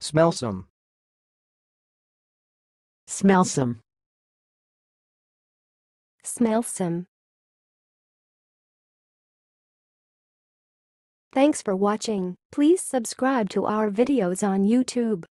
Smell some. Smell some. Smell some. Thanks for watching. Please subscribe to our videos on YouTube.